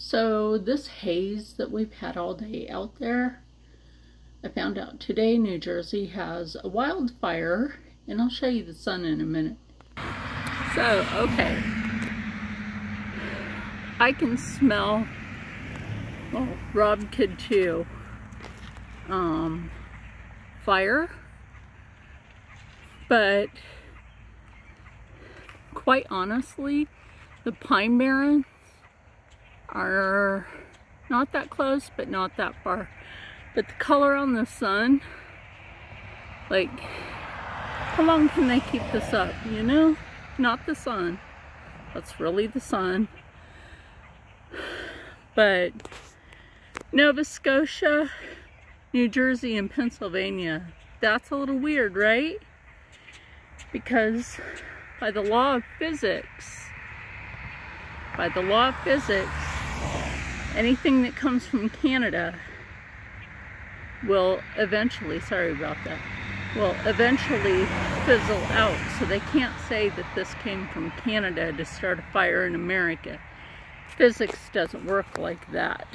So this haze that we've had all day out there, I found out today New Jersey has a wildfire, and I'll show you the sun in a minute. So, okay. I can smell, well, Rob could too, um, fire, but quite honestly, the Pine Barrens are not that close, but not that far. But the color on the sun, like, how long can they keep this up, you know? Not the sun. That's really the sun. But Nova Scotia, New Jersey, and Pennsylvania, that's a little weird, right? Because by the law of physics, by the law of physics, anything that comes from Canada will eventually, sorry about that, will eventually fizzle out. So they can't say that this came from Canada to start a fire in America. Physics doesn't work like that.